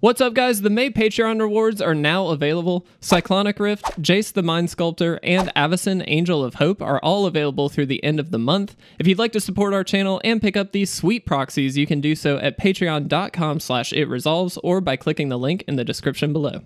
What's up guys, the May Patreon rewards are now available. Cyclonic Rift, Jace the Mind Sculptor, and Avacyn Angel of Hope are all available through the end of the month. If you'd like to support our channel and pick up these sweet proxies, you can do so at patreon.com slash itresolves or by clicking the link in the description below.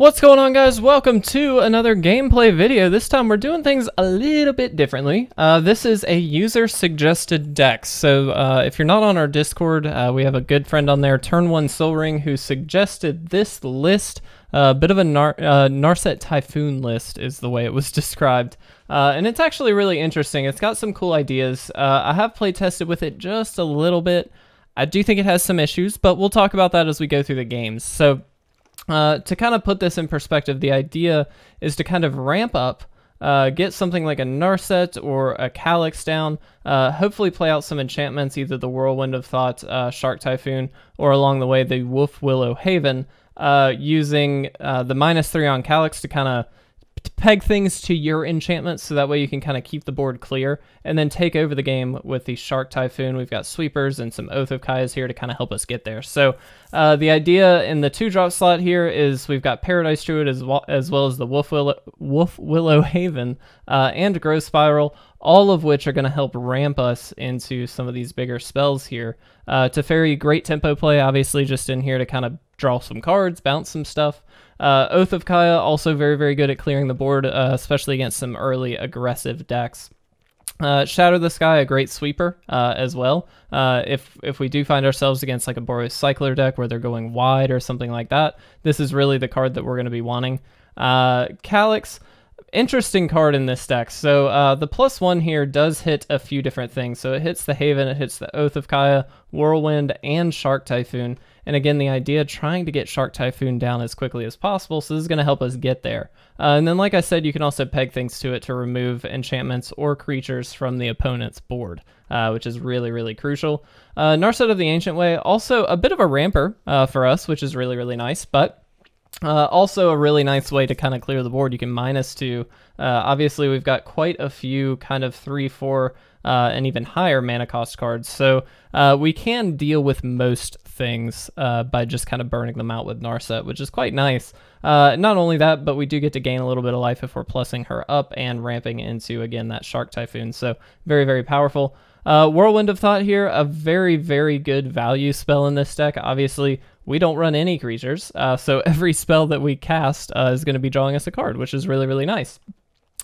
What's going on guys? Welcome to another gameplay video. This time we're doing things a little bit differently. Uh, this is a user suggested deck. So uh, if you're not on our Discord, uh, we have a good friend on there, Turn 1 Sol Ring, who suggested this list. A uh, bit of a Nar uh, Narset Typhoon list is the way it was described. Uh, and it's actually really interesting. It's got some cool ideas. I have play tested with it just a little bit. I do think it has some issues, but we'll talk about that as we go through the games. So uh, to kind of put this in perspective, the idea is to kind of ramp up, uh, get something like a Narset or a Calix down, uh, hopefully play out some enchantments, either the Whirlwind of Thought, uh, Shark Typhoon, or along the way the Wolf Willow Haven, uh, using uh, the minus three on Calix to kind of peg things to your enchantments so that way you can kind of keep the board clear and then take over the game with the Shark Typhoon. We've got sweepers and some Oath of Kayas here to kind of help us get there. So uh, the idea in the two drop slot here is we've got Paradise Druid as well as, well as the Wolfwillow, Wolf Willow Haven uh, and Growth Spiral, all of which are going to help ramp us into some of these bigger spells here. Uh, Teferi, great tempo play, obviously just in here to kind of draw some cards, bounce some stuff. Uh, Oath of Kaya also very, very good at clearing the board, uh, especially against some early aggressive decks. Uh, Shatter the Sky, a great sweeper uh, as well. Uh, if if we do find ourselves against like a Boros Cycler deck where they're going wide or something like that, this is really the card that we're going to be wanting. Uh, Calix, interesting card in this deck. So uh, the plus one here does hit a few different things. So it hits the Haven, it hits the Oath of Kaya, Whirlwind, and Shark Typhoon. And again, the idea trying to get Shark Typhoon down as quickly as possible, so this is going to help us get there. Uh, and then, like I said, you can also peg things to it to remove enchantments or creatures from the opponent's board, uh, which is really, really crucial. Uh, Narset of the Ancient Way, also a bit of a ramper uh, for us, which is really, really nice, but uh, also a really nice way to kind of clear the board. You can minus two. Uh, obviously, we've got quite a few kind of three, four, uh, and even higher mana cost cards. So uh, we can deal with most things uh, by just kind of burning them out with Narset, which is quite nice. Uh, not only that, but we do get to gain a little bit of life if we're plussing her up and ramping into, again, that Shark Typhoon. So very, very powerful. Uh, Whirlwind of Thought here, a very, very good value spell in this deck. Obviously, we don't run any creatures, uh, so every spell that we cast uh, is going to be drawing us a card, which is really, really nice.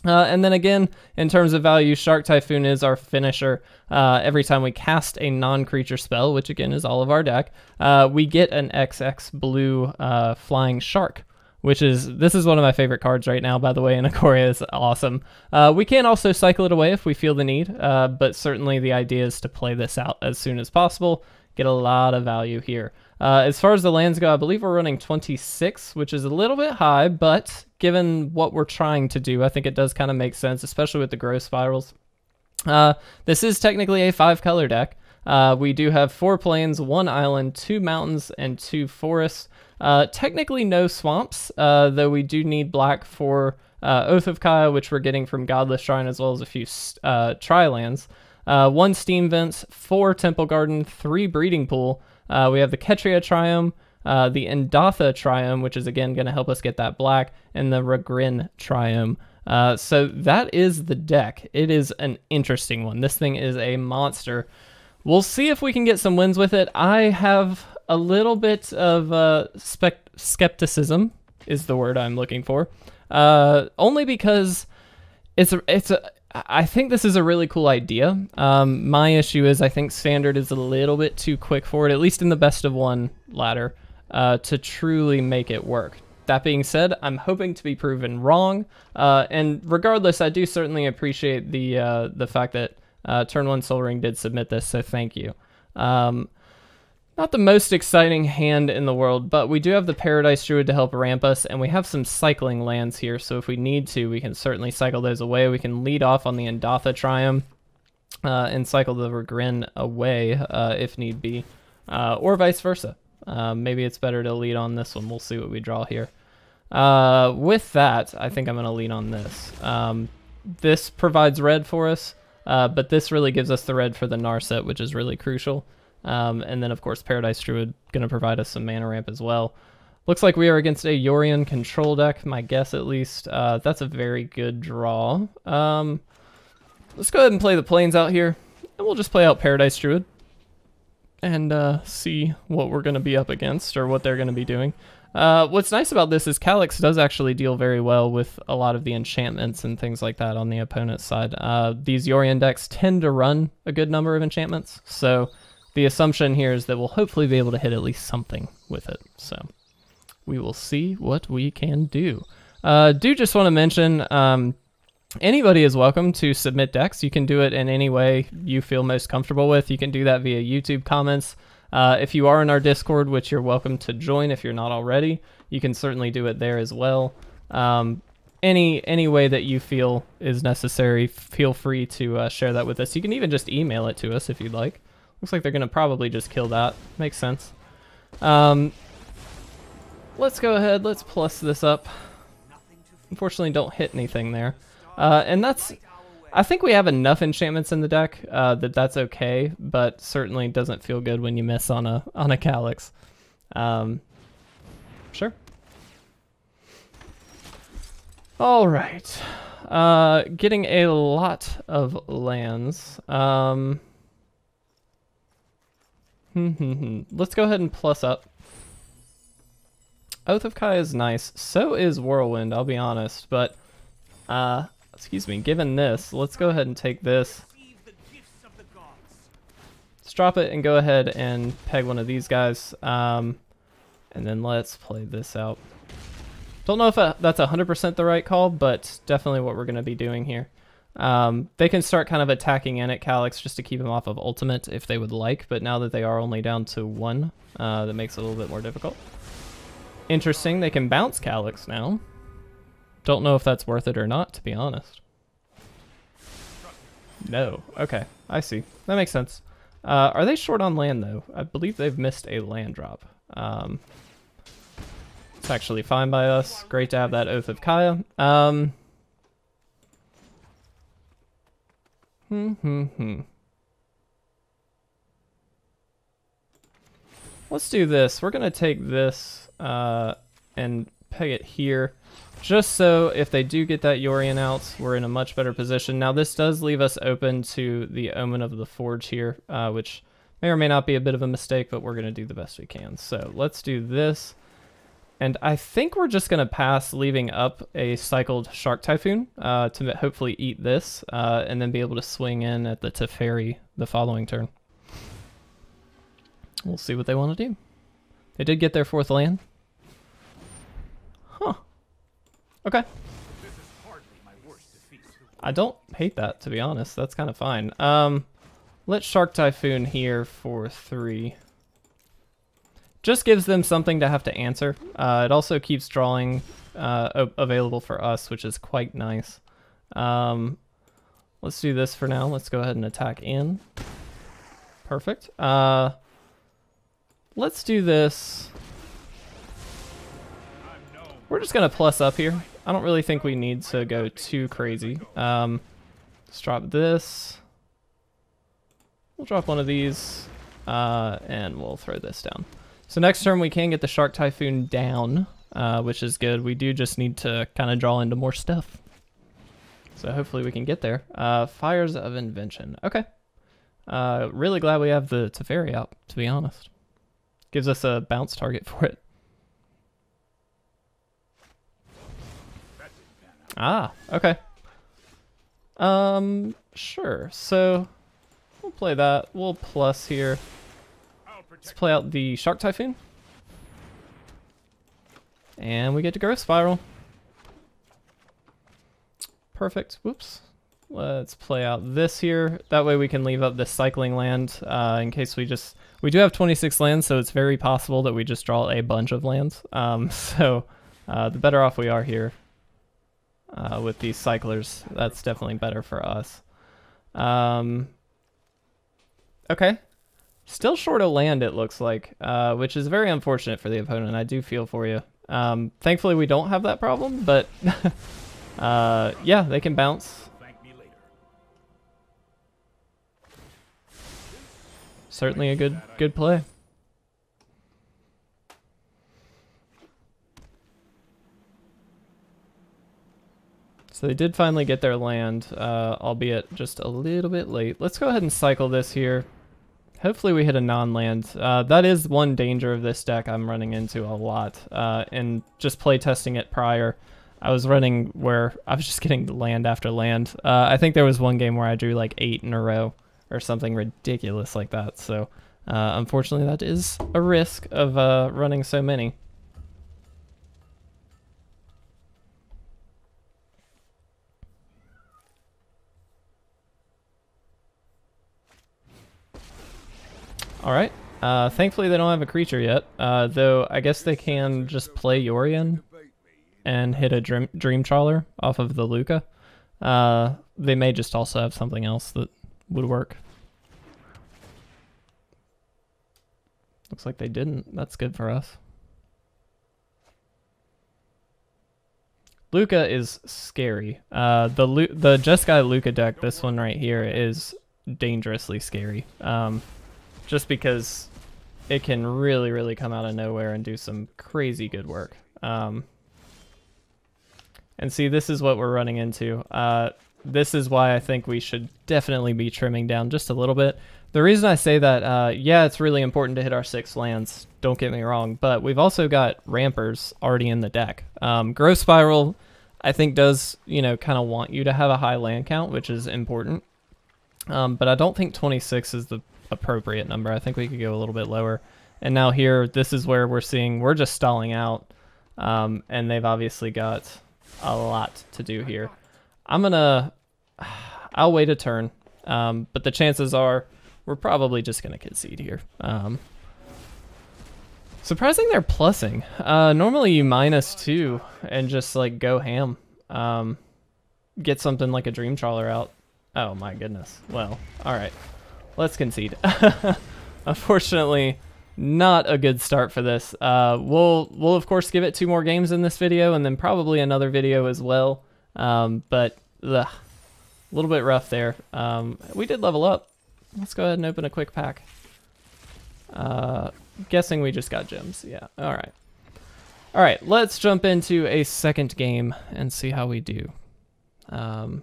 Uh, and then again, in terms of value, Shark Typhoon is our finisher. Uh, every time we cast a non-creature spell, which again is all of our deck, uh, we get an XX blue uh, flying shark, which is, this is one of my favorite cards right now, by the way, and Ikoria is awesome. Uh, we can also cycle it away if we feel the need, uh, but certainly the idea is to play this out as soon as possible, get a lot of value here. Uh, as far as the lands go, I believe we're running 26, which is a little bit high, but given what we're trying to do, I think it does kind of make sense, especially with the growth spirals. Uh, this is technically a five color deck. Uh, we do have four plains, one island, two mountains, and two forests. Uh, technically no swamps, uh, though we do need black for uh, Oath of Kaya, which we're getting from Godless Shrine, as well as a few tri lands. one steam vents, four temple garden, three breeding pool, uh, we have the Ketria Triome, uh, the Indatha Triome, which is again going to help us get that black, and the Raugrin Triome. Uh, so that is the deck. It is an interesting one. This thing is a monster. We'll see if we can get some wins with it. I have a little bit of uh, skepticism, is the word I'm looking for. Uh, only because it's a, it's a, I think this is a really cool idea. Um, my issue is I think standard is a little bit too quick for it, at least in the best of one ladder, uh, to truly make it work. That being said, I'm hoping to be proven wrong. Uh, and regardless, I do certainly appreciate the uh, the fact that uh, Turn One Sol Ring did submit this, so thank you. Um, not the most exciting hand in the world, but we do have the Paradise Druid to help ramp us, and we have some cycling lands here, so if we need to, we can certainly cycle those away. We can lead off on the Indatha Triome uh, and cycle the Raugrin away uh, if need be, uh, or vice versa. Uh, maybe it's better to lead on this one. We'll see what we draw here. Uh, with that, I think I'm going to lead on this. Um, this provides red for us, uh, but this really gives us the red for the Narset, which is really crucial. Um, and then, of course, Paradise Druid going to provide us some mana ramp as well. Looks like we are against a Yorion control deck, my guess at least. Uh, that's a very good draw. Um, let's go ahead and play the Plains out here. And we'll just play out Paradise Druid. And uh, see what we're going to be up against, or what they're going to be doing. Uh, what's nice about this is Calix does actually deal very well with a lot of the enchantments and things like that on the opponent's side. Uh, these Yorion decks tend to run a good number of enchantments, so the assumption here is that we'll hopefully be able to hit at least something with it. So we will see what we can do. Uh, do just want to mention, um, anybody is welcome to submit decks. You can do it in any way you feel most comfortable with. You can do that via YouTube comments. Uh, if you are in our Discord, which you're welcome to join if you're not already, you can certainly do it there as well. Um, any any way that you feel is necessary, feel free to uh, share that with us. You can even just email it to us if you'd like. Looks like they're going to probably just kill that. Makes sense. Um, let's go ahead. Let's plus this up. Unfortunately, don't hit anything there. Uh, and that's I think we have enough enchantments in the deck uh, that that's okay, but certainly doesn't feel good when you miss on a on a Calix. Um, sure. All right. Uh, getting a lot of lands. Um, let's go ahead and plus up. Oath of Kai is nice. So is Whirlwind, I'll be honest, but uh, excuse me, given this, let's go ahead and take this. Let's drop it and go ahead and peg one of these guys. Um, and then let's play this out. Don't know if uh, that's 100% the right call, but definitely what we're going to be doing here. Um, they can start kind of attacking in at Calix just to keep him off of ultimate if they would like, but now that they are only down to one, uh, that makes it a little bit more difficult. Interesting, they can bounce Calix now. Don't know if that's worth it or not, to be honest. No. Okay, I see. That makes sense. Uh, are they short on land, though? I believe they've missed a land drop. Um, it's actually fine by us. Great to have that Oath of Kaya. Um, hmm, hmm, hmm. Let's do this. We're going to take this uh, and peg it here. Just so if they do get that Yorion out, we're in a much better position. Now this does leave us open to the Omen of the Forge here, uh, which may or may not be a bit of a mistake, but we're going to do the best we can. So let's do this. And I think we're just going to pass leaving up a cycled Shark Typhoon uh, to hopefully eat this uh, and then be able to swing in at the Teferi the following turn. We'll see what they want to do. They did get their fourth land. Huh. Okay. I don't hate that, to be honest. That's kind of fine. Um, let's Shark Typhoon here for three. Just gives them something to have to answer. Uh, it also keeps drawing uh, available for us, which is quite nice. Um, let's do this for now. Let's go ahead and attack in. Perfect. Uh, let's do this. We're just going to plus up here. I don't really think we need to go too crazy. Um, let's drop this. We'll drop one of these, uh, and we'll throw this down. So next turn we can get the Shark Typhoon down, uh, which is good. We do just need to kind of draw into more stuff. So hopefully we can get there. Uh, Fires of Invention. Okay. Uh, really glad we have the Teferi out, to be honest. Gives us a bounce target for it. Ah, okay. Um, sure. So, we'll play that. We'll plus here. Let's play out the Shark Typhoon. And we get to Growth Spiral. Perfect. Whoops. Let's play out this here. That way we can leave up this cycling land uh, in case we just... We do have 26 lands, so it's very possible that we just draw a bunch of lands. Um, so uh, the better off we are here, uh, with these cyclers. That's definitely better for us. Um, okay. Still short of land, it looks like, uh, which is very unfortunate for the opponent. I do feel for you. Um, thankfully, we don't have that problem, but uh, yeah, they can bounce. certainly a good good play. So they did finally get their land, uh, albeit just a little bit late. Let's go ahead and cycle this here. Hopefully we hit a non-land. Uh, that is one danger of this deck I'm running into a lot. Uh, and just play testing it prior, I was running where I was just getting land after land. Uh, I think there was one game where I drew like eight in a row or something ridiculous like that. So uh, unfortunately that is a risk of uh, running so many. All right. Uh, thankfully, they don't have a creature yet. Uh, though I guess they can just play Yorion and hit a Dream, dream Trawler off of the Lukka. Uh, they may just also have something else that would work. Looks like they didn't. That's good for us. Lukka is scary. Uh, the Lu the Jeskai Lukka deck, this one right here, is dangerously scary. Um, just because it can really, really come out of nowhere and do some crazy good work. Um, and see, this is what we're running into. Uh, this is why I think we should definitely be trimming down just a little bit. The reason I say that, uh, yeah, it's really important to hit our six lands, don't get me wrong, but we've also got rampers already in the deck. Um, Growth Spiral, I think, does, you know, kind of want you to have a high land count, which is important. Um, but I don't think 26 is the appropriate number. I think we could go a little bit lower. And now here, this is where we're seeing, we're just stalling out. Um, and they've obviously got a lot to do here. I'm gonna, I'll wait a turn. Um, but the chances are we're probably just gonna concede here. Um, surprising they're plussing. Uh, normally you minus two and just like go ham. Um, get something like a dream trawler out. Oh my goodness. Well, all right. Let's concede. Unfortunately, not a good start for this. Uh, we'll, we'll of course give it two more games in this video and then probably another video as well. Um, but a little bit rough there. Um, we did level up. Let's go ahead and open a quick pack. Uh, guessing we just got gems. Yeah, all right. All right, let's jump into a second game and see how we do. Um,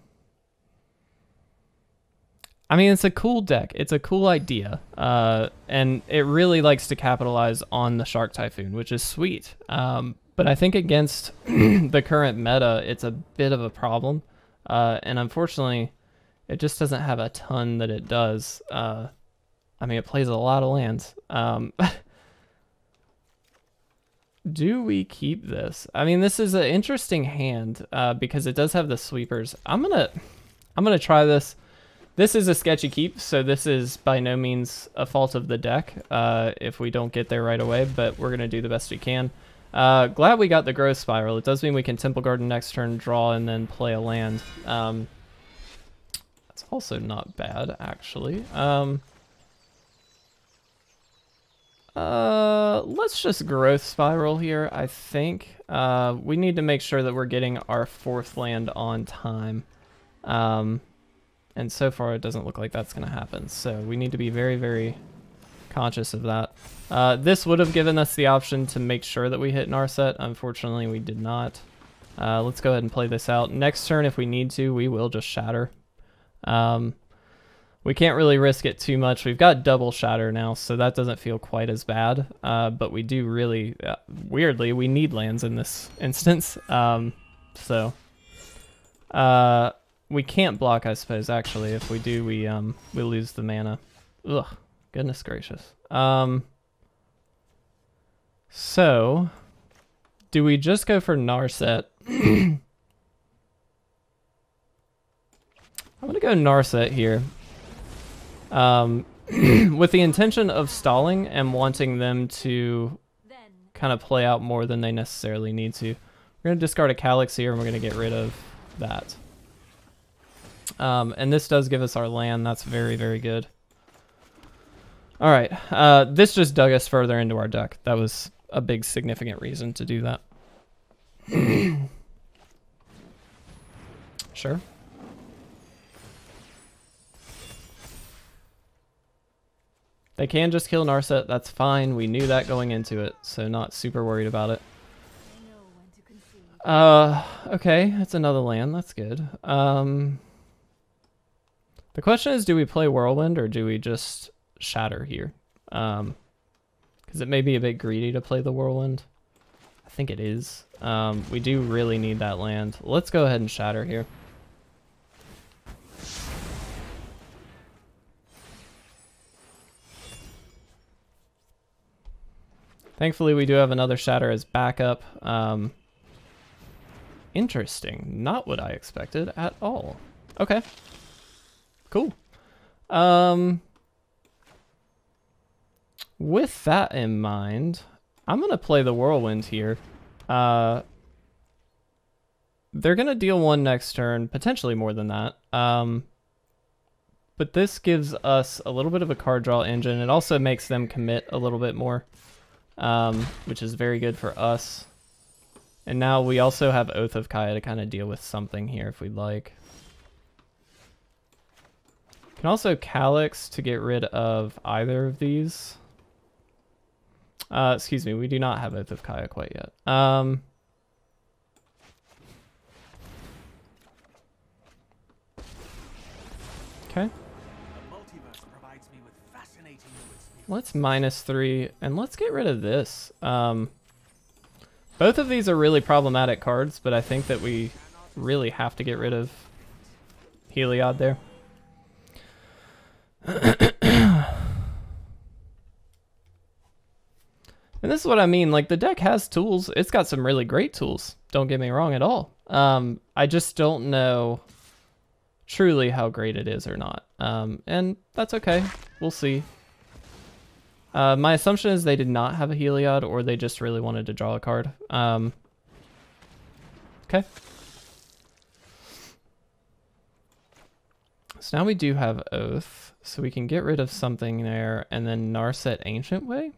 I mean, it's a cool deck. It's a cool idea. Uh, and it really likes to capitalize on the Shark Typhoon, which is sweet. Um, but I think against the current meta, it's a bit of a problem. Uh, and unfortunately, it just doesn't have a ton that it does. Uh, I mean, it plays a lot of lands. Um, do we keep this? I mean, this is an interesting hand uh, because it does have the sweepers. I'm gonna, I'm gonna try this. This is a sketchy keep, so this is by no means a fault of the deck uh, if we don't get there right away, but we're going to do the best we can. Uh, glad we got the growth spiral. It does mean we can Temple Garden next turn, draw, and then play a land. Um, that's also not bad, actually. Um, uh, let's just growth spiral here, I think. Uh, we need to make sure that we're getting our fourth land on time. Um, and so far, it doesn't look like that's going to happen. So we need to be very, very conscious of that. Uh, this would have given us the option to make sure that we hit Narset. Unfortunately, we did not. Uh, let's go ahead and play this out. Next turn, if we need to, we will just Shatter. Um, we can't really risk it too much. We've got double Shatter now, so that doesn't feel quite as bad. Uh, but we do really, uh, weirdly, we need lands in this instance. Um, so, uh, we can't block, I suppose, actually. If we do, we um we lose the mana. Ugh, goodness gracious. Um, so, do we just go for Narset? I'm gonna go Narset here. Um, with the intention of stalling and wanting them to kind of play out more than they necessarily need to. We're gonna discard a Calix here and we're gonna get rid of that. Um, and this does give us our land. That's very, very good. All right. Uh, this just dug us further into our deck. That was a big significant reason to do that. sure. They can just kill Narset, that's fine. We knew that going into it, so not super worried about it. Uh, okay, that's another land, that's good. Um, the question is, do we play Whirlwind or do we just Shatter here? Um, because it may be a bit greedy to play the Whirlwind. I think it is. Um, we do really need that land. Let's go ahead and Shatter here. Thankfully, we do have another Shatter as backup. Um, interesting. Not what I expected at all. Okay. Cool. Um, with that in mind, I'm going to play the Whirlwind here. Uh, they're going to deal one next turn, potentially more than that. Um, but this gives us a little bit of a card draw engine. It also makes them commit a little bit more um, which is very good for us. And now we also have Oath of Kaya to kind of deal with something here if we'd like. Can also Calix to get rid of either of these. Uh, excuse me, we do not have Oath of Kaya quite yet. Um, okay. Let's minus three, and let's get rid of this. Um, both of these are really problematic cards, but I think that we really have to get rid of Heliod there. And this is what I mean, like the deck has tools. It's got some really great tools. Don't get me wrong at all. Um, I just don't know truly how great it is or not. Um, and that's okay. We'll see. Uh, my assumption is they did not have a Heliod, or they just really wanted to draw a card. Um, okay. So now we do have Oath, so we can get rid of something there, and then Narset Ancient Way?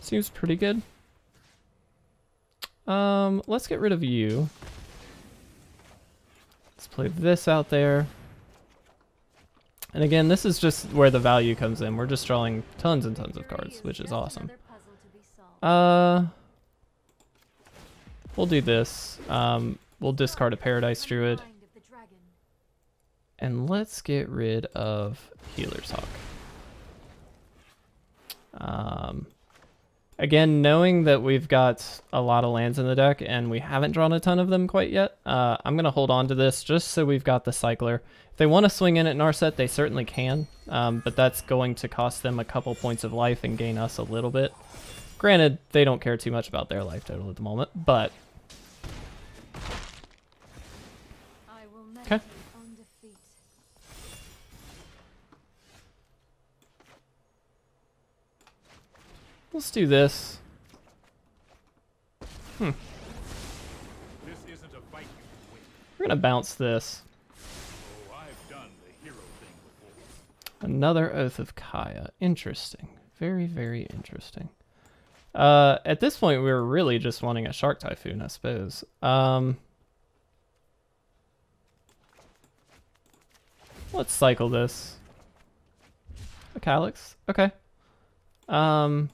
Seems pretty good. Um, let's get rid of you. Let's play this out there. And again, this is just where the value comes in. We're just drawing tons and tons of cards, which is awesome. Uh, we'll do this. Um, we'll discard a Paradise Druid. And let's get rid of Healer's Hawk. Um, Again, knowing that we've got a lot of lands in the deck and we haven't drawn a ton of them quite yet, uh, I'm going to hold on to this just so we've got the Cycler. If they want to swing in at Narset, they certainly can, um, but that's going to cost them a couple points of life and gain us a little bit. Granted, they don't care too much about their life total at the moment, but... Okay. Let's do this. Hmm. This We're gonna bounce this. Oh, Another Oath of Kaya. Interesting. Very, very interesting. Uh, at this point, we were really just wanting a Shark Typhoon, I suppose. Um, let's cycle this. A Calix. Okay. Um,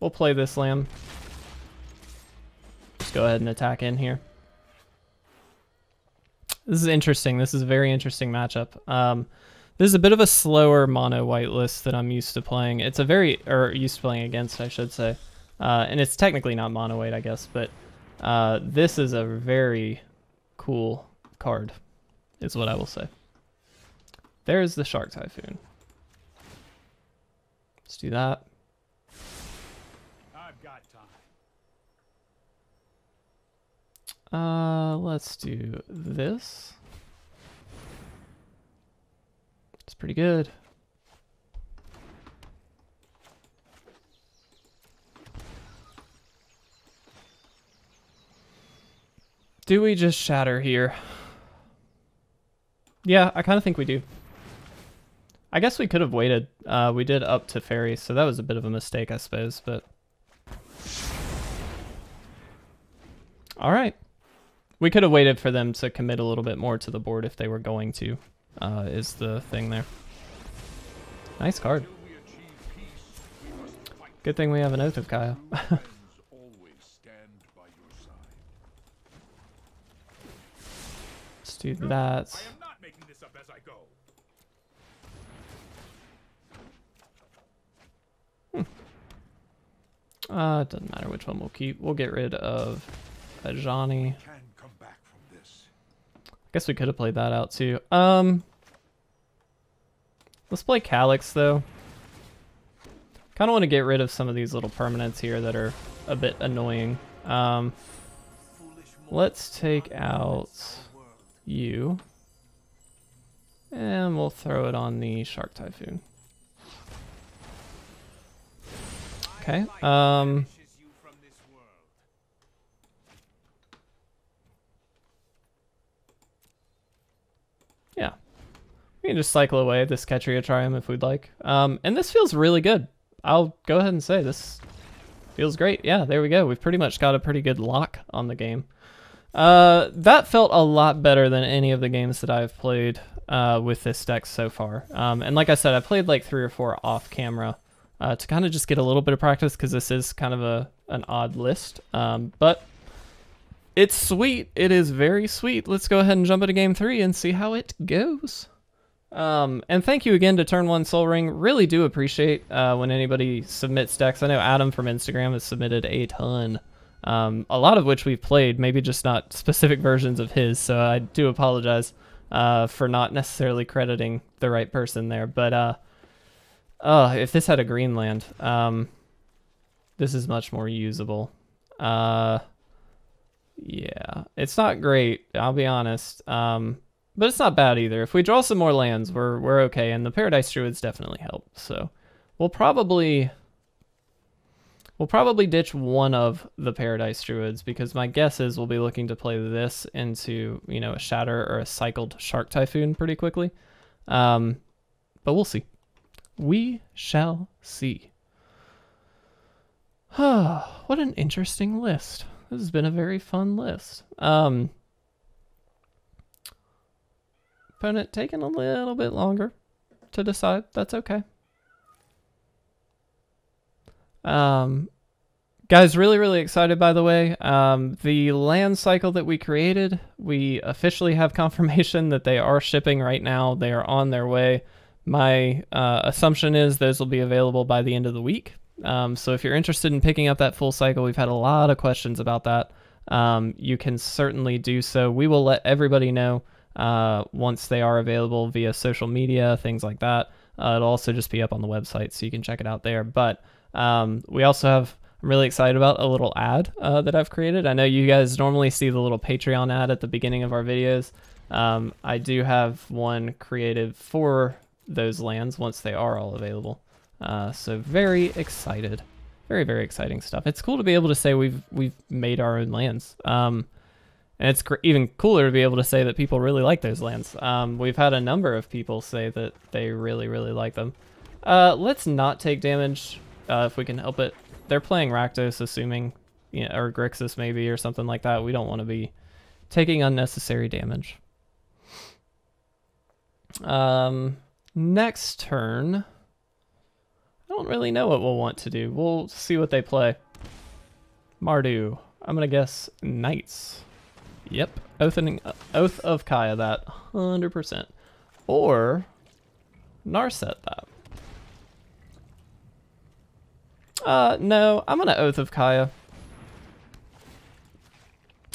We'll play this lamb. Just go ahead and attack in here. This is interesting. This is a very interesting matchup. Um, this is a bit of a slower mono white list that I'm used to playing. It's a very, or used to playing against, I should say. Uh, and it's technically not mono white, I guess, but uh, this is a very cool card, is what I will say. There's the Shark Typhoon. Let's do that. Uh, let's do this. It's pretty good. Do we just shatter here? Yeah, I kind of think we do. I guess we could have waited. Uh, we did up Teferi, so that was a bit of a mistake, I suppose, but... All right. We could have waited for them to commit a little bit more to the board if they were going to, uh, is the thing there. Nice card. Good thing we have an Oath of Kaya. Let's do that. Uh, it doesn't matter which one we'll keep. We'll get rid of Ajani. I guess we could have played that out too. Um, let's play Calix though. Kind of want to get rid of some of these little permanents here that are a bit annoying. Um, let's take out you. And we'll throw it on the Shark Typhoon. Okay. Um, yeah. We can just cycle away this Ketria Triome if we'd like. Um, and this feels really good. I'll go ahead and say this feels great. Yeah, there we go. We've pretty much got a pretty good lock on the game. Uh, that felt a lot better than any of the games that I've played uh, with this deck so far. Um, and like I said, I played like three or four off camera uh, to kind of just get a little bit of practice because this is kind of a an odd list. Um, but it's sweet. It is very sweet. Let's go ahead and jump into game three and see how it goes. Um, and thank you again to Turn One Sol Ring. Really do appreciate uh, when anybody submits decks. I know Adam from Instagram has submitted a ton, um, a lot of which we've played, maybe just not specific versions of his. So I do apologize uh, for not necessarily crediting the right person there. But uh, oh, if this had a green land, um, this is much more usable. Uh, yeah, it's not great. I'll be honest. Um, but it's not bad either. If we draw some more lands, we're we're okay, and the Paradise Druids definitely help. So we'll probably we'll probably ditch one of the Paradise Druids because my guess is we'll be looking to play this into you know a Shatter or a cycled Shark Typhoon pretty quickly. Um, but we'll see. We shall see. what an interesting list. This has been a very fun list. Um, Opponent taking a little bit longer to decide. That's okay. Um, guys, really, really excited, by the way. Um, the land cycle that we created, we officially have confirmation that they are shipping right now. They are on their way. My uh, assumption is those will be available by the end of the week. Um, so if you're interested in picking up that full cycle, we've had a lot of questions about that. Um, you can certainly do so. We will let everybody know uh, once they are available via social media, things like that. Uh, it'll also just be up on the website, so you can check it out there. But um, we also have, I'm really excited about a little ad uh, that I've created. I know you guys normally see the little Patreon ad at the beginning of our videos. Um, I do have one created for those lands once they are all available. Uh, so very excited, very very exciting stuff. It's cool to be able to say we've we've made our own lands. Um, and it's even cooler to be able to say that people really like those lands. Um, we've had a number of people say that they really, really like them. Uh, let's not take damage uh, if we can help it. They're playing Rakdos, assuming, you know, or Grixis maybe, or something like that. We don't want to be taking unnecessary damage. Um, next turn, I don't really know what we'll want to do. We'll see what they play. Mardu. I'm going to guess Knights. Yep, Oath, uh, Oath of Kaya that, 100%. Or Narset that. Uh, no, I'm gonna Oath of Kaya.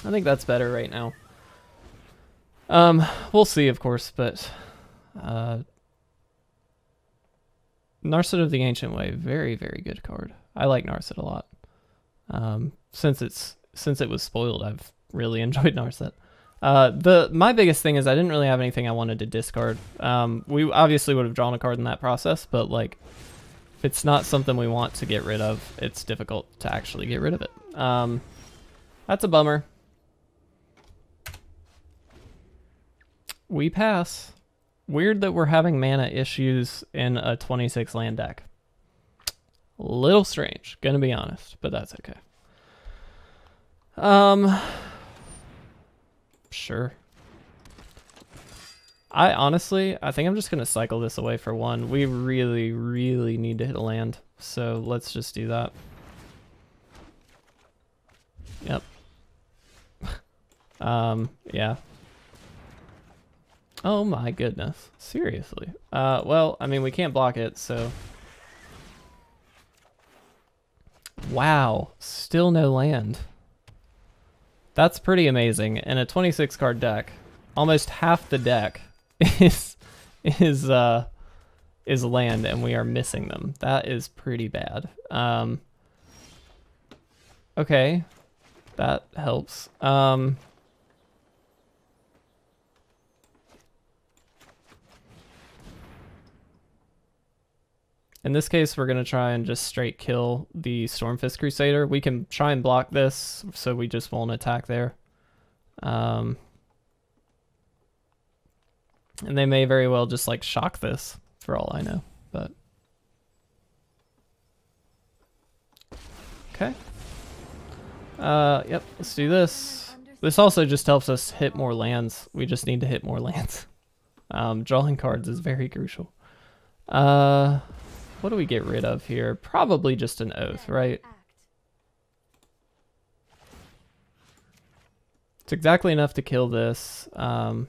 I think that's better right now. Um, we'll see, of course, but, uh, Narset of the Ancient Way, very, very good card. I like Narset a lot. Um, since it's, since it was spoiled, I've really enjoyed Narset. Uh, the my biggest thing is I didn't really have anything I wanted to discard. Um, we obviously would have drawn a card in that process, but like, if it's not something we want to get rid of, it's difficult to actually get rid of it. Um, that's a bummer. We pass. Weird that we're having mana issues in a 26 land deck. A little strange, gonna be honest, but that's okay. Um, Sure. I honestly, I think I'm just to cycle this away for one. We really, really need to hit a land. So let's just do that. Yep. um, yeah. Oh my goodness. Seriously. Uh, well, I mean, we can't block it, so... Wow. Still no land. That's pretty amazing. In a 26 card deck, almost half the deck is is uh is land and we are missing them. That is pretty bad. Um Okay. That helps. Um In this case, we're going to try and just straight kill the Stormfist Crusader. We can try and block this, so we just won't attack there. Um, and they may very well just like shock this, for all I know. But okay. Uh, yep. Let's do this. This also just helps us hit more lands. We just need to hit more lands. Um, drawing cards is very crucial. Uh. What do we get rid of here? Probably just an oath, right? It's exactly enough to kill this. Um,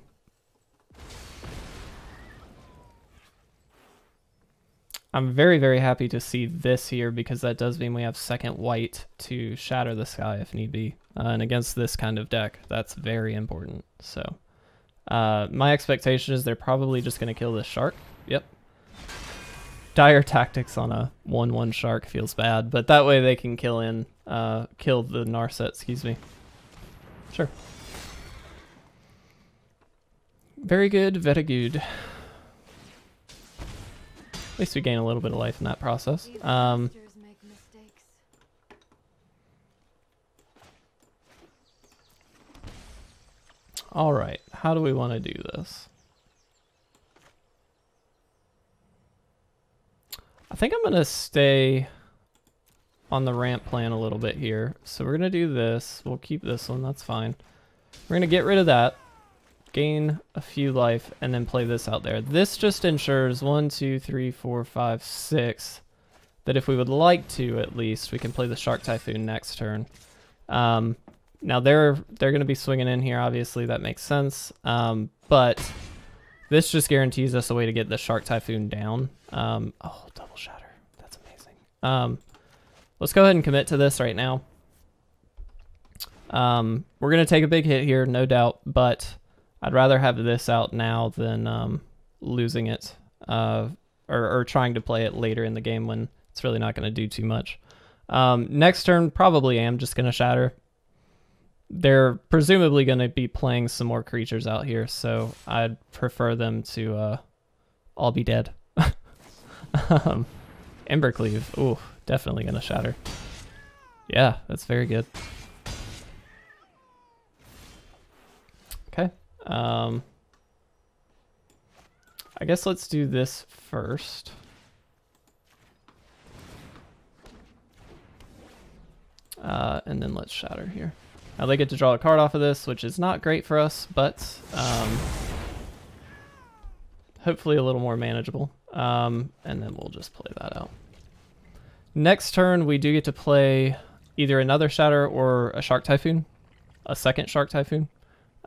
I'm very, very happy to see this here because that does mean we have second white to shatter the sky if need be. Uh, and against this kind of deck, that's very important. So uh, my expectation is they're probably just going to kill this shark. Yep, dire tactics on a 1-1 shark feels bad, but that way they can kill in, uh, kill the Narset, excuse me. Sure. Very good, very good. At least we gain a little bit of life in that process. Um, all right, how do we want to do this? I think I'm going to stay on the ramp plan a little bit here. So we're going to do this. We'll keep this one. That's fine. We're going to get rid of that, gain a few life, and then play this out there. This just ensures one, two, three, four, five, six, that if we would like to, at least, we can play the Shark Typhoon next turn. Um, now they're they're going to be swinging in here. Obviously, that makes sense. Um, but this just guarantees us a way to get the Shark Typhoon down. Um, oh, double shatter. That's amazing. Um, let's go ahead and commit to this right now. Um, we're going to take a big hit here, no doubt, but I'd rather have this out now than um, losing it uh, or, or, trying to play it later in the game when it's really not going to do too much. Um, next turn, probably am just going to shatter they're presumably going to be playing some more creatures out here, so I'd prefer them to uh, all be dead. um, Embercleave, ooh, definitely going to shatter. Yeah, that's very good. Okay. Um, I guess let's do this first. Uh, and then let's shatter here. Now they get to draw a card off of this, which is not great for us, but um, hopefully a little more manageable. Um, and then we'll just play that out. Next turn, we do get to play either another Shatter or a Shark Typhoon, a second Shark Typhoon,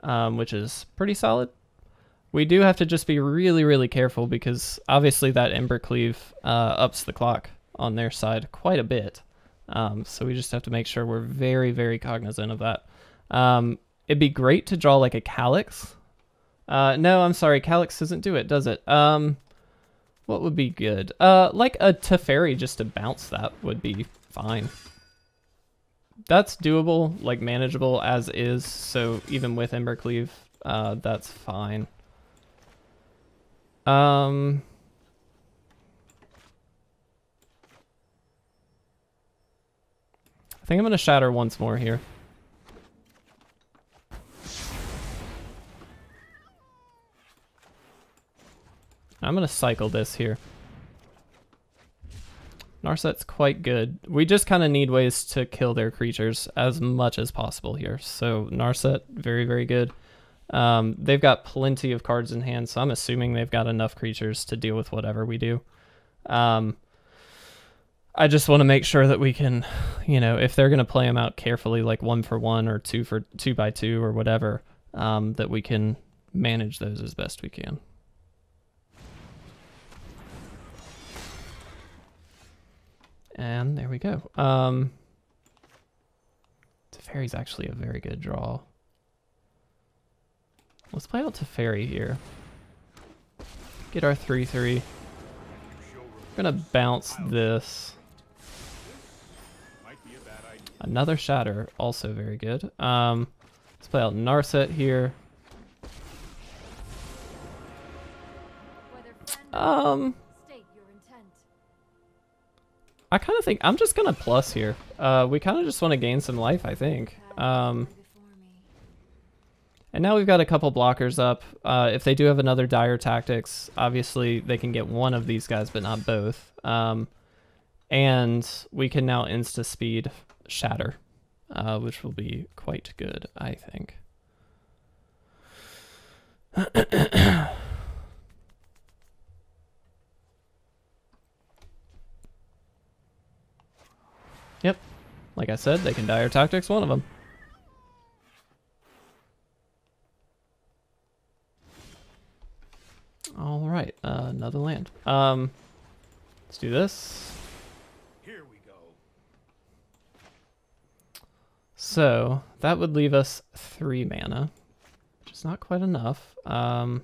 um, which is pretty solid. We do have to just be really, really careful because obviously that Embercleave uh, ups the clock on their side quite a bit. Um, so we just have to make sure we're very, very cognizant of that. Um, it'd be great to draw like a Calix. Uh, no, I'm sorry, Calix doesn't do it, does it? Um, what would be good? Uh, like a Teferi just to bounce that would be fine. That's doable, like manageable as is, so even with Embercleave, uh, that's fine. Um, think I'm to shatter once more here. I'm going to cycle this here. Narset's quite good. We just kind of need ways to kill their creatures as much as possible here. So Narset, very, very good. Um, they've got plenty of cards in hand, so I'm assuming they've got enough creatures to deal with whatever we do. Um, I just want to make sure that we can, you know, if they're going to play them out carefully, like one for one or two for two by two or whatever, um, that we can manage those as best we can. And there we go. Um, Teferi's actually a very good draw. Let's play out Teferi here. Get our 3-3. We're gonna bounce this. Another Shatter, also very good. Um, let's play out Narset here. Um, I kind of think I'm just gonna plus here. Uh, we kind of just want to gain some life, I think. Um, and now we've got a couple blockers up. Uh, if they do have another Dire Tactics, obviously they can get one of these guys, but not both. Um, and we can now insta-speed Shatter, uh, which will be quite good, I think. yep, like I said, they can Dire Tactics one of them. All right, uh, another land. Um, let's do this. Here we go. So that would leave us three mana, which is not quite enough. Um,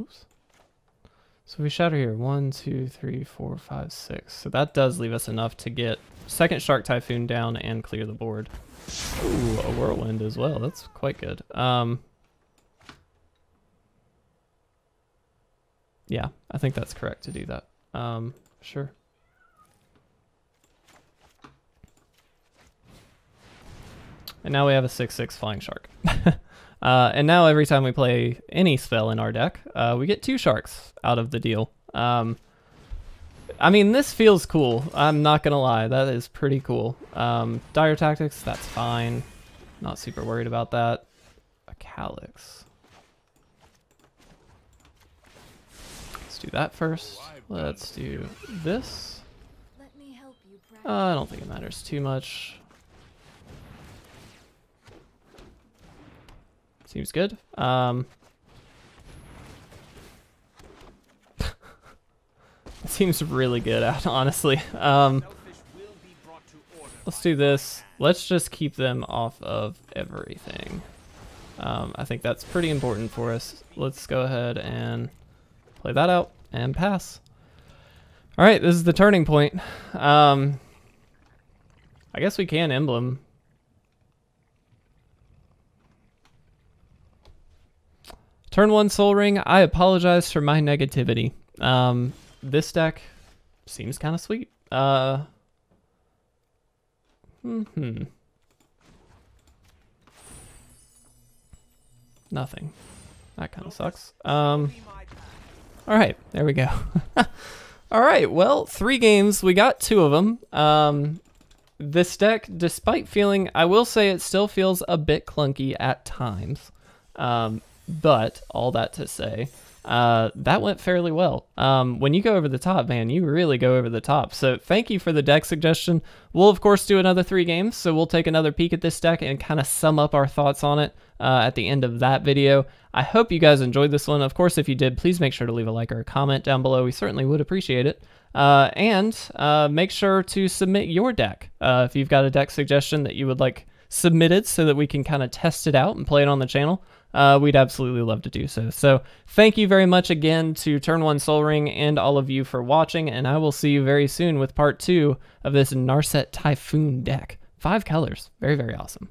Oops. So we shatter here. One, two, three, four, five, six. So that does leave us enough to get second Shark Typhoon down and clear the board. Ooh, a Whirlwind as well. That's quite good. Um, yeah, I think that's correct to do that. Um, sure. And now we have a 6-6 Flying Shark. Uh, and now every time we play any spell in our deck, uh, we get two sharks out of the deal. Um, I mean, this feels cool. I'm not gonna lie, that is pretty cool. Um, dire Tactics, that's fine. Not super worried about that. A Calix. Let's do that first. Let's do this. Uh, I don't think it matters too much. Seems good. Um, seems really good, out, honestly. Um, let's do this. Let's just keep them off of everything. Um, I think that's pretty important for us. Let's go ahead and play that out and pass. All right, this is the turning point. Um, I guess we can emblem Turn one Sol Ring. I apologize for my negativity. Um, this deck seems kind of sweet. Uh, hmm. Nothing. That kind of sucks. Um, all right, there we go. all right, well, three games. We got two of them. Um, this deck, despite feeling, I will say it still feels a bit clunky at times. Um, but all that to say, uh, that went fairly well. Um, when you go over the top, man, you really go over the top. So thank you for the deck suggestion. We'll, of course, do another three games, so we'll take another peek at this deck and kind of sum up our thoughts on it uh, at the end of that video. I hope you guys enjoyed this one. Of course, if you did, please make sure to leave a like or a comment down below. We certainly would appreciate it. Uh, and uh, make sure to submit your deck uh, if you've got a deck suggestion that you would like submitted so that we can kind of test it out and play it on the channel uh, we'd absolutely love to do so. So thank you very much again to Turn 1 Sol Ring and all of you for watching, and I will see you very soon with part 2 of this Narset Typhoon deck. Five colors. Very, very awesome.